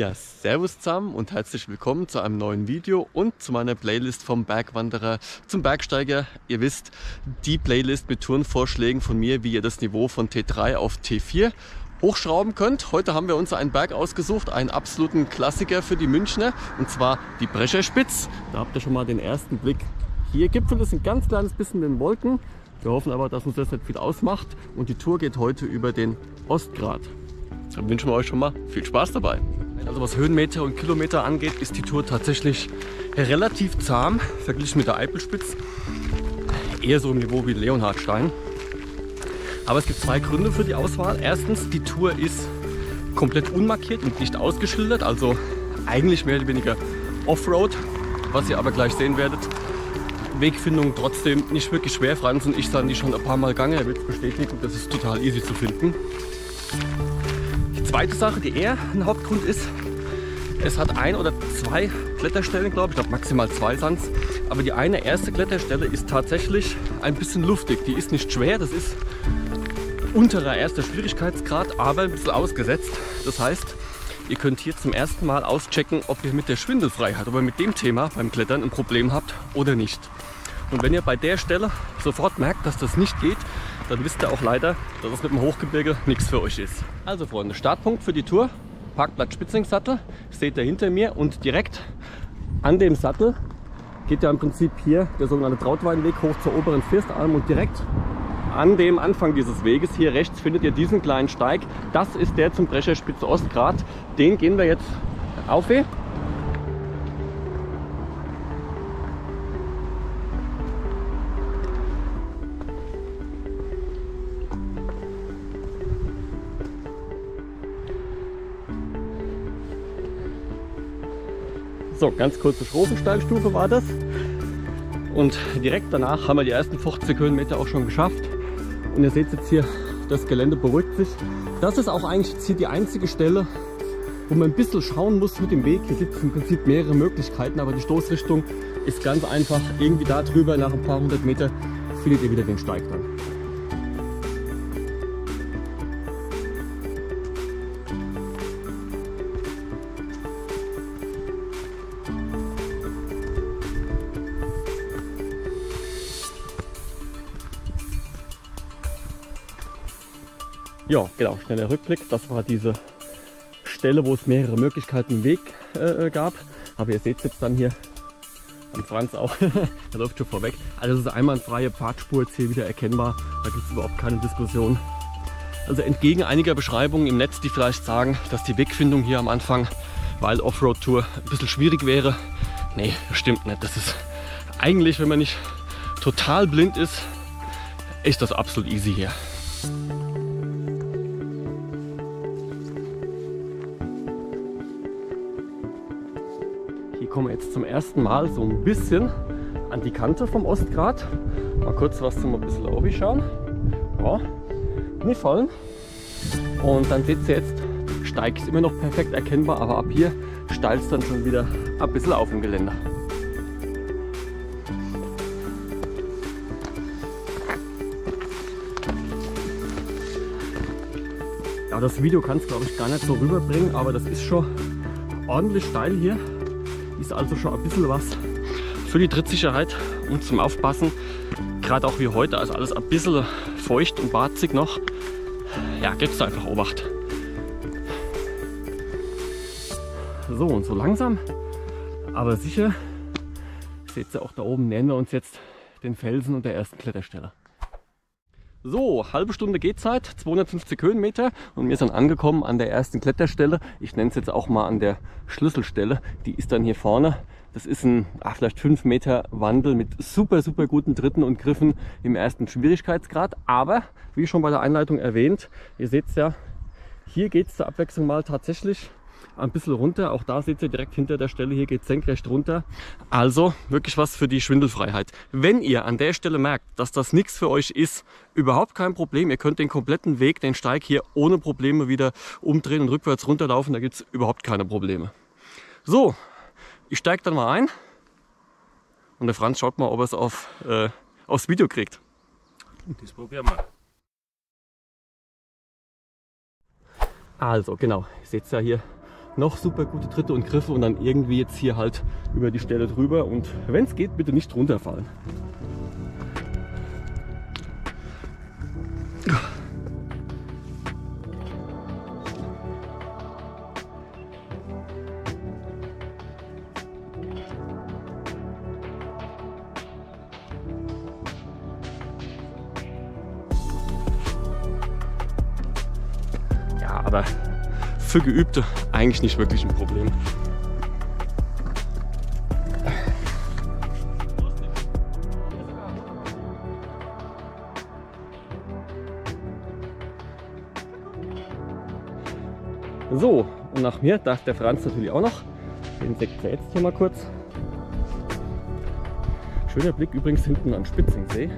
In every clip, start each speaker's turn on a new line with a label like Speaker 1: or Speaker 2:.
Speaker 1: Ja, servus zusammen und herzlich willkommen zu einem neuen Video und zu meiner Playlist vom Bergwanderer zum Bergsteiger. Ihr wisst, die Playlist mit Tourenvorschlägen von mir, wie ihr das Niveau von T3 auf T4 hochschrauben könnt. Heute haben wir uns einen Berg ausgesucht, einen absoluten Klassiker für die Münchner und zwar die Brecherspitz. Da habt ihr schon mal den ersten Blick. Hier Gipfel ist ein ganz kleines bisschen in den Wolken. Wir hoffen aber, dass uns das nicht viel ausmacht und die Tour geht heute über den Ostgrat. Dann wünschen wir euch schon mal viel Spaß dabei. Also was Höhenmeter und Kilometer angeht, ist die Tour tatsächlich relativ zahm verglichen mit der Eipelspitz. Eher so im Niveau wie Leonhardstein. Aber es gibt zwei Gründe für die Auswahl. Erstens, die Tour ist komplett unmarkiert und nicht ausgeschildert, also eigentlich mehr oder weniger Offroad, was ihr aber gleich sehen werdet. Wegfindung trotzdem nicht wirklich schwer. Franz und ich sind die schon ein paar Mal gegangen. Er wird es bestätigen, das ist total easy zu finden. Zweite Sache, die eher ein Hauptgrund ist, es hat ein oder zwei Kletterstellen, glaube ich, ich glaube maximal zwei sind Aber die eine erste Kletterstelle ist tatsächlich ein bisschen luftig. Die ist nicht schwer, das ist unterer erster Schwierigkeitsgrad, aber ein bisschen ausgesetzt. Das heißt, ihr könnt hier zum ersten Mal auschecken, ob ihr mit der Schwindelfreiheit, ob ihr mit dem Thema beim Klettern ein Problem habt oder nicht. Und wenn ihr bei der Stelle sofort merkt, dass das nicht geht, dann wisst ihr auch leider, dass es mit dem Hochgebirge nichts für euch ist. Also Freunde, Startpunkt für die Tour, Parkplatz Spitzingsattel, seht ihr hinter mir und direkt an dem Sattel geht ja im Prinzip hier der sogenannte Trautweinweg hoch zur oberen Firstalm und direkt an dem Anfang dieses Weges hier rechts findet ihr diesen kleinen Steig. Das ist der zum Brecherspitze Ostgrat. Den gehen wir jetzt auf. So, ganz kurze Schrobensteigstufe war das. Und direkt danach haben wir die ersten 50 Höhenmeter auch schon geschafft. Und ihr seht jetzt hier, das Gelände beruhigt sich. Das ist auch eigentlich jetzt hier die einzige Stelle, wo man ein bisschen schauen muss mit dem Weg. Hier gibt es im Prinzip mehrere Möglichkeiten, aber die Stoßrichtung ist ganz einfach. Irgendwie da drüber, nach ein paar hundert Meter, findet ihr wieder den Steig dann. Ja, genau, schneller Rückblick. Das war diese Stelle, wo es mehrere Möglichkeiten im Weg äh, äh gab. Aber ihr seht jetzt dann hier am Franz auch, der läuft schon vorweg. Also es ist einmal eine freie Pfadspur jetzt hier wieder erkennbar. Da gibt es überhaupt keine Diskussion. Also entgegen einiger Beschreibungen im Netz, die vielleicht sagen, dass die Wegfindung hier am Anfang, weil Offroad-Tour ein bisschen schwierig wäre. Nee, stimmt nicht. Das ist eigentlich, wenn man nicht total blind ist, ist das absolut easy hier. Kommen wir jetzt zum ersten Mal so ein bisschen an die Kante vom Ostgrat. Mal kurz was zum ein bisschen oben schauen. Ja, nicht fallen. Und dann seht ihr jetzt, Steig ist immer noch perfekt erkennbar, aber ab hier steigt es dann schon wieder ein bisschen auf dem Geländer. Ja, das Video kann es glaube ich gar nicht so rüberbringen, aber das ist schon ordentlich steil hier. Ist also schon ein bisschen was für die Trittsicherheit und zum Aufpassen. Gerade auch wie heute, also alles ein bisschen feucht und barzig noch. Ja, gibt es einfach Obacht. So und so langsam, aber sicher, seht ihr auch da oben, nähern wir uns jetzt den Felsen und der ersten Kletterstelle. So, halbe Stunde Gehzeit, 250 Höhenmeter und wir sind angekommen an der ersten Kletterstelle. Ich nenne es jetzt auch mal an der Schlüsselstelle. Die ist dann hier vorne. Das ist ein ach, vielleicht 5 Meter Wandel mit super, super guten Tritten und Griffen im ersten Schwierigkeitsgrad. Aber, wie schon bei der Einleitung erwähnt, ihr seht es ja, hier geht es zur Abwechslung mal tatsächlich ein bisschen runter. Auch da seht ihr direkt hinter der Stelle, hier geht senkrecht runter. Also wirklich was für die Schwindelfreiheit. Wenn ihr an der Stelle merkt, dass das nichts für euch ist, überhaupt kein Problem. Ihr könnt den kompletten Weg, den Steig hier ohne Probleme wieder umdrehen und rückwärts runterlaufen. Da gibt es überhaupt keine Probleme. So, ich steige dann mal ein und der Franz schaut mal, ob er es auf, äh, aufs Video kriegt.
Speaker 2: Das probieren wir.
Speaker 1: Also genau, ihr seht es ja hier noch super gute Tritte und Griffe und dann irgendwie jetzt hier halt über die Stelle drüber und wenn es geht, bitte nicht runterfallen. Ja, aber für Geübte eigentlich nicht wirklich ein Problem. So, und nach mir darf der Franz natürlich auch noch. Den Sekt jetzt hier mal kurz. Schöner Blick übrigens hinten am Spitzingsee.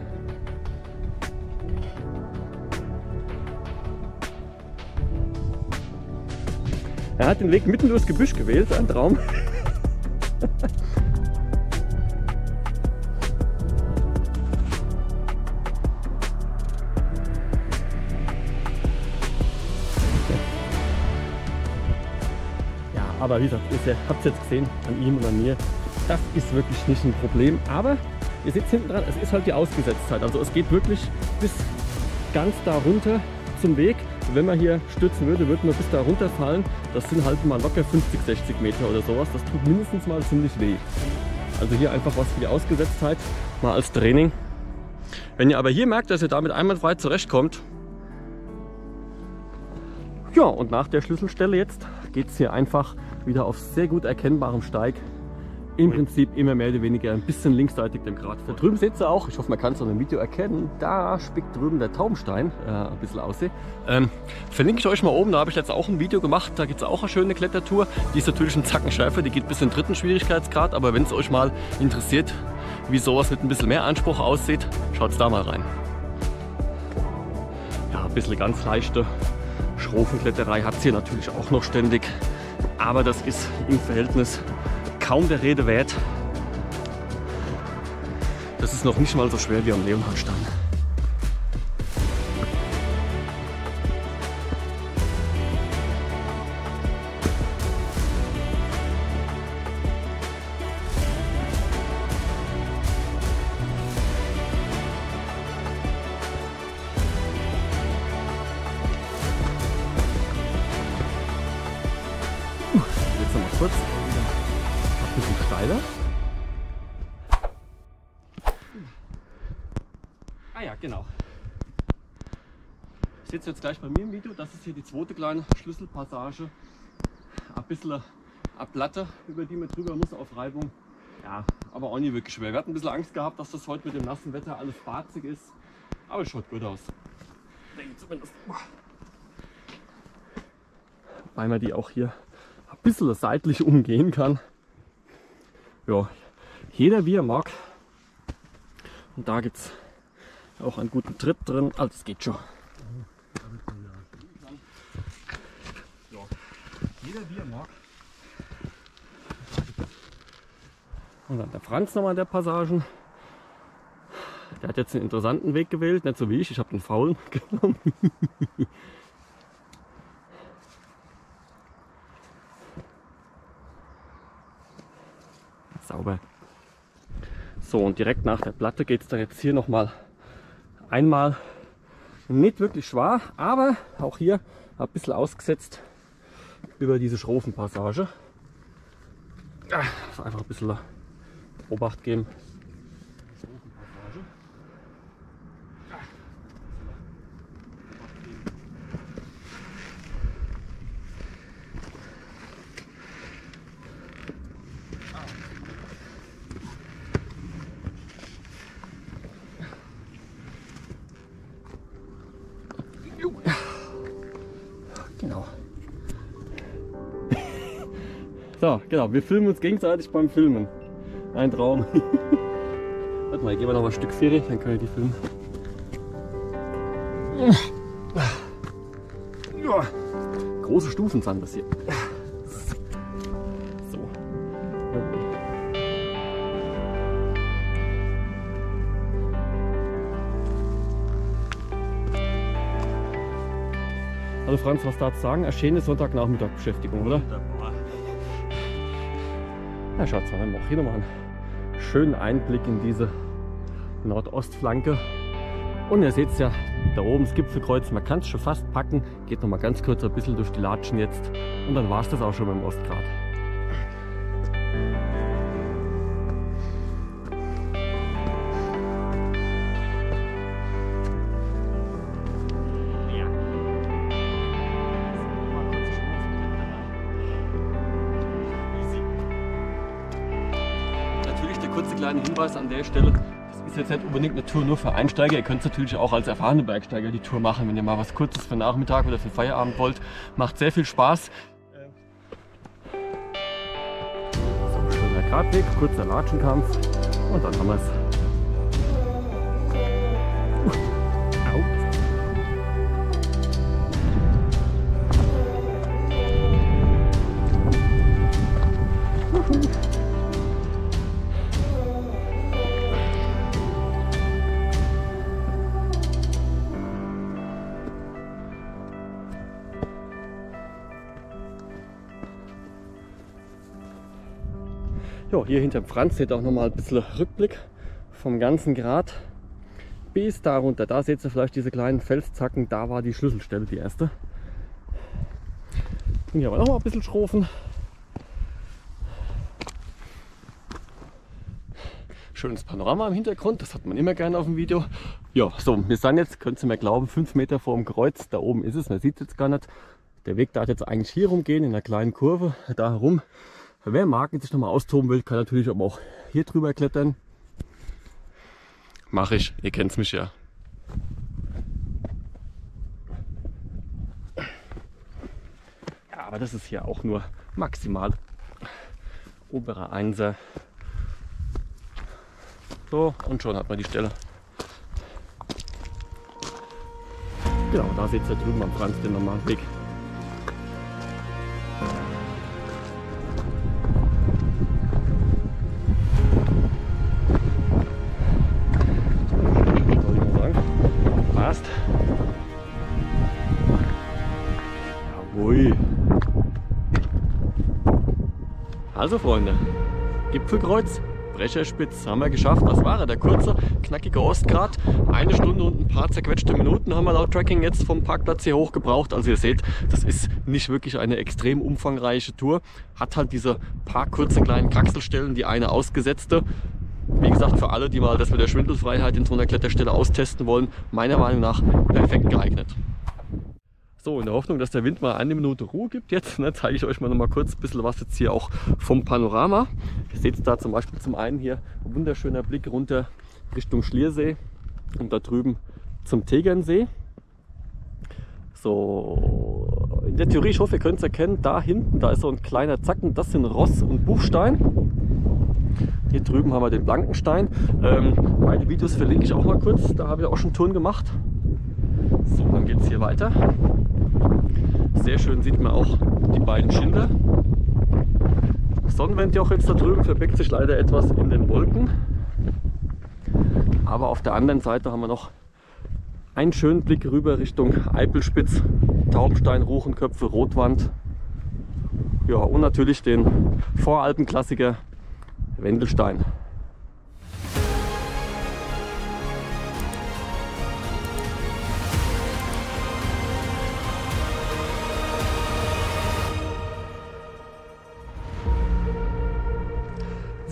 Speaker 1: Er hat den Weg mitten durchs Gebüsch gewählt, ein Traum. Ja, aber wie gesagt, ihr habt es jetzt gesehen an ihm und an mir. Das ist wirklich nicht ein Problem. Aber ihr seht hinten dran, es ist halt die Ausgesetztheit. Also es geht wirklich bis ganz da runter zum Weg. Wenn man hier stürzen würde, würde man bis da runterfallen. Das sind halt mal locker 50, 60 Meter oder sowas. Das tut mindestens mal ziemlich weh. Also hier einfach was für die Ausgesetztheit, mal als Training. Wenn ihr aber hier merkt, dass ihr damit einwandfrei zurechtkommt, ja, und nach der Schlüsselstelle jetzt geht es hier einfach wieder auf sehr gut erkennbarem Steig. Im Prinzip immer mehr oder weniger ein bisschen linksseitig dem Grat. Da drüben seht ihr auch, ich hoffe man kann es auch im Video erkennen, da spickt drüben der Taubenstein äh, ein bisschen aussehen. Ähm, verlinke ich euch mal oben, da habe ich jetzt auch ein Video gemacht, da gibt es auch eine schöne Klettertour. Die ist natürlich ein Zacken schärfer, die geht bis in den dritten Schwierigkeitsgrad, aber wenn es euch mal interessiert, wie sowas mit ein bisschen mehr Anspruch aussieht, schaut da mal rein. Ja, ein bisschen ganz leichte Schrofenkletterei hat es hier natürlich auch noch ständig, aber das ist im Verhältnis kaum der Rede wert. Das ist noch nicht mal so schwer wie am Leonhardstein. Steiler. Ah ja, genau. Seht ihr jetzt gleich bei mir im Video, das ist hier die zweite kleine Schlüsselpassage. Ein bisschen eine Platte, über die man drüber muss auf Reibung. Ja, aber auch nicht wirklich schwer. Wir hatten ein bisschen Angst gehabt, dass das heute mit dem nassen Wetter alles barzig ist. Aber es schaut gut aus. Denke zumindest. Weil man die auch hier ein bisschen seitlich umgehen kann. Ja, jeder wie er mag. Und da gibt es auch einen guten Tritt drin. Also es geht schon. Ja, jeder wie er mag. Und dann der Franz nochmal in der Passagen. Der hat jetzt einen interessanten Weg gewählt, nicht so wie ich. Ich habe den faulen genommen. So, und direkt nach der Platte geht es dann jetzt hier nochmal einmal nicht wirklich schwer, aber auch hier ein bisschen ausgesetzt über diese Schrofenpassage. Ah, Einfach ein bisschen Obacht geben. Genau, wir filmen uns gegenseitig beim Filmen. Ein Traum. Warte mal, ich gebe noch mal ein Stück Ferie, dann können wir die filmen. Ja. Große Stufen sind das hier. So. Also Franz, was darfst du sagen? Eine schöne Sonntagnachmittag Beschäftigung, oder?
Speaker 2: Wunderbar.
Speaker 1: Ja, schaut mal, wir machen hier nochmal einen schönen Einblick in diese Nordostflanke. Und ihr seht es ja, da oben das Gipfelkreuz, man kann es schon fast packen. Geht nochmal ganz kurz ein bisschen durch die Latschen jetzt und dann war es das auch schon mit dem Ostgrad. Der kurze kleine Hinweis an der Stelle, ist jetzt nicht unbedingt eine Tour nur für Einsteiger. Ihr könnt natürlich auch als erfahrene Bergsteiger die Tour machen, wenn ihr mal was Kurzes für Nachmittag oder für Feierabend wollt. Macht sehr viel Spaß. So, schöner Gradweg, kurzer Latschenkampf und dann haben wir es. Hier hinter dem Franz seht ihr auch nochmal ein bisschen Rückblick vom ganzen Grat bis da runter. Da seht ihr vielleicht diese kleinen Felszacken, da war die Schlüsselstelle, die erste. Hier aber noch mal ein bisschen schrofen. Schönes Panorama im Hintergrund, das hat man immer gerne auf dem Video. Ja, so, wir sind jetzt, könnt ihr mir glauben, fünf Meter vor dem Kreuz. Da oben ist es, man sieht es jetzt gar nicht. Der Weg darf jetzt eigentlich hier rumgehen, in einer kleinen Kurve, da herum. Wer mag und sich nochmal austoben will, kann natürlich aber auch hier drüber klettern. Mache ich, ihr kennt mich ja. Ja, aber das ist hier auch nur maximal oberer Einser. So, und schon hat man die Stelle. Genau, da seht ihr drüben am Franz den normalen Weg. Also Freunde, Gipfelkreuz, Brecherspitz haben wir geschafft. Das war er, der kurze, knackige Ostgrat. Eine Stunde und ein paar zerquetschte Minuten haben wir laut Tracking jetzt vom Parkplatz hier hoch gebraucht. Also ihr seht, das ist nicht wirklich eine extrem umfangreiche Tour. Hat halt diese paar kurzen kleinen Kraxelstellen, die eine ausgesetzte. Wie gesagt, für alle, die mal das mit der Schwindelfreiheit in so einer Kletterstelle austesten wollen, meiner Meinung nach perfekt geeignet. So, in der Hoffnung, dass der Wind mal eine Minute Ruhe gibt jetzt, ne, zeige ich euch mal noch mal kurz ein bisschen was jetzt hier auch vom Panorama. Ihr seht da zum Beispiel zum einen hier ein wunderschöner Blick runter Richtung Schliersee und da drüben zum Tegernsee. So, in der Theorie, ich hoffe, ihr könnt es erkennen, da hinten, da ist so ein kleiner Zacken, das sind Ross und Buchstein. Hier drüben haben wir den Blankenstein. Ähm, beide Videos verlinke ich auch mal kurz, da habe ich auch schon Touren gemacht. So, dann geht es hier weiter. Sehr schön sieht man auch die beiden Schilder. Sonnenwendjoch jetzt da drüben verbirgt sich leider etwas in den Wolken. Aber auf der anderen Seite haben wir noch einen schönen Blick rüber Richtung Eipelspitz, Taubstein, Ruchenköpfe, Rotwand. Ja, und natürlich den Voralpenklassiker Wendelstein.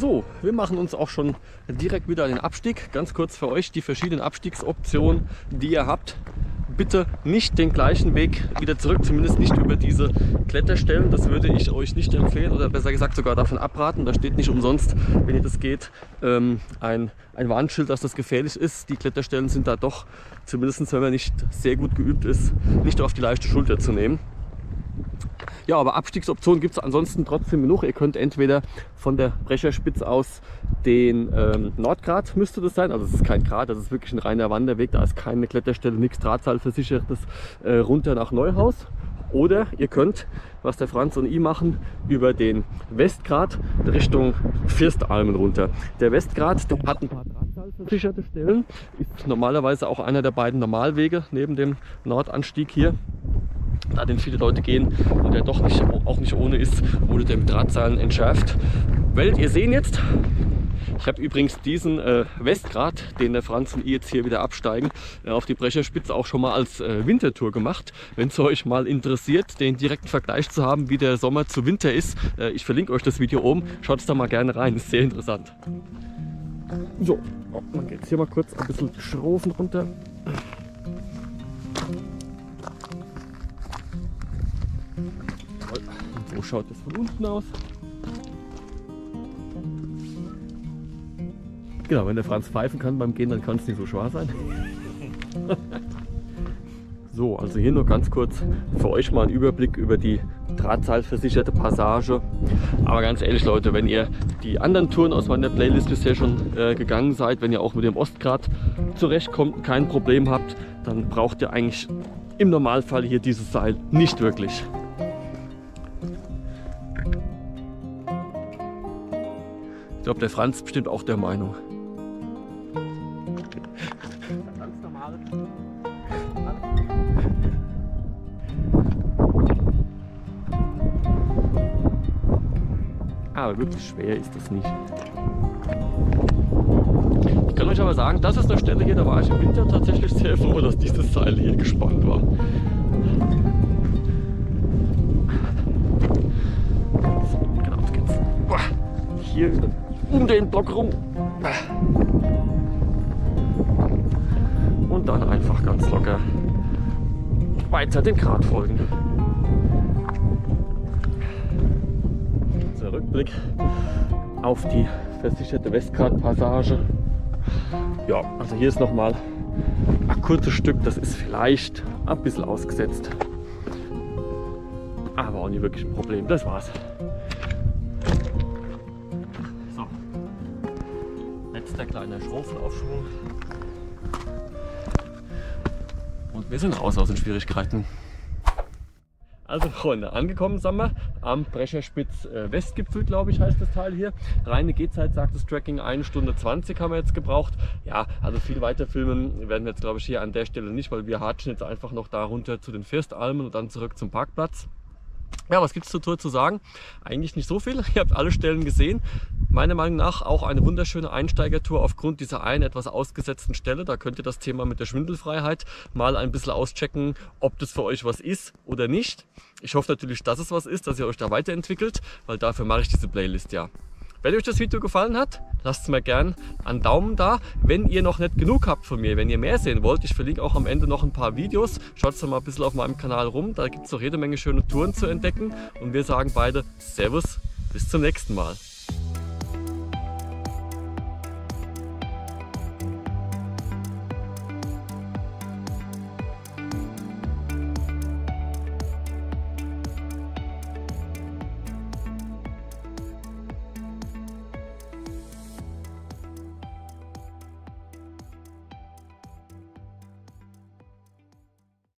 Speaker 1: So, wir machen uns auch schon direkt wieder den Abstieg. Ganz kurz für euch die verschiedenen Abstiegsoptionen, die ihr habt. Bitte nicht den gleichen Weg wieder zurück, zumindest nicht über diese Kletterstellen. Das würde ich euch nicht empfehlen oder besser gesagt sogar davon abraten. Da steht nicht umsonst, wenn ihr das geht, ähm, ein, ein Warnschild, dass das gefährlich ist. Die Kletterstellen sind da doch, zumindest wenn man nicht sehr gut geübt ist, nicht auf die leichte Schulter zu nehmen. Ja, aber Abstiegsoptionen gibt es ansonsten trotzdem genug. Ihr könnt entweder von der Brecherspitze aus den ähm, Nordgrat müsste das sein. Also es ist kein Grat, das ist wirklich ein reiner Wanderweg. Da ist keine Kletterstelle, nichts Drahtseilversichertes äh, runter nach Neuhaus. Oder ihr könnt, was der Franz und ich machen, über den Westgrat Richtung Firstalmen runter. Der Westgrat, der hat ein paar Drahtseilversicherte Stellen, ist normalerweise auch einer der beiden Normalwege neben dem Nordanstieg hier da den viele Leute gehen und der doch nicht, auch nicht ohne ist, wurde der mit Drahtseilen entschärft. Welt ihr sehen jetzt, ich habe übrigens diesen äh, Westgrad, den der Franz und ich jetzt hier wieder absteigen, äh, auf die Brecherspitze auch schon mal als äh, Wintertour gemacht. Wenn es euch mal interessiert, den direkten Vergleich zu haben, wie der Sommer zu Winter ist, äh, ich verlinke euch das Video oben. Schaut es da mal gerne rein, ist sehr interessant. So, oh, man geht hier mal kurz ein bisschen Schrofen runter. Schaut das von unten aus. Genau, wenn der Franz pfeifen kann beim Gehen, dann kann es nicht so schwer sein. so, also hier nur ganz kurz für euch mal ein Überblick über die Drahtseilversicherte Passage. Aber ganz ehrlich Leute, wenn ihr die anderen Touren aus meiner Playlist bisher schon äh, gegangen seid, wenn ihr auch mit dem Ostgrad zurechtkommt und kein Problem habt, dann braucht ihr eigentlich im Normalfall hier dieses Seil nicht wirklich. Glaube, der Franz bestimmt auch der Meinung. Aber wirklich schwer ist das nicht. Ich kann euch aber sagen, das ist eine Stelle hier, da war ich im Winter tatsächlich sehr froh, dass dieses Seil hier gespannt war. genau, jetzt geht's hier um den Block rum. Und dann einfach ganz locker weiter dem Grat folgen. Rückblick auf die versicherte Westgrat-Passage. Ja, also hier ist nochmal ein kurzes Stück, das ist vielleicht ein bisschen ausgesetzt. Aber auch nicht wirklich ein Problem, das war's. Letzter kleiner Schrofenaufschwung. Und wir sind raus aus den Schwierigkeiten. Also Freunde, angekommen sind wir am Brecherspitz äh, Westgipfel, glaube ich, heißt das Teil hier. Reine Gehzeit sagt das Tracking, 1 Stunde 20 haben wir jetzt gebraucht. Ja, also viel weiter filmen werden wir jetzt, glaube ich, hier an der Stelle nicht, weil wir hatschen jetzt einfach noch da runter zu den Firstalmen und dann zurück zum Parkplatz. Ja, was gibt es zur Tour zu sagen? Eigentlich nicht so viel. Ihr habt alle Stellen gesehen. Meiner Meinung nach auch eine wunderschöne Einsteigertour aufgrund dieser einen etwas ausgesetzten Stelle. Da könnt ihr das Thema mit der Schwindelfreiheit mal ein bisschen auschecken, ob das für euch was ist oder nicht. Ich hoffe natürlich, dass es was ist, dass ihr euch da weiterentwickelt, weil dafür mache ich diese Playlist ja. Wenn euch das Video gefallen hat, lasst mir gern einen Daumen da. Wenn ihr noch nicht genug habt von mir, wenn ihr mehr sehen wollt, ich verlinke auch am Ende noch ein paar Videos. Schaut doch mal ein bisschen auf meinem Kanal rum, da gibt es noch jede Menge schöne Touren zu entdecken. Und wir sagen beide Servus, bis zum nächsten Mal.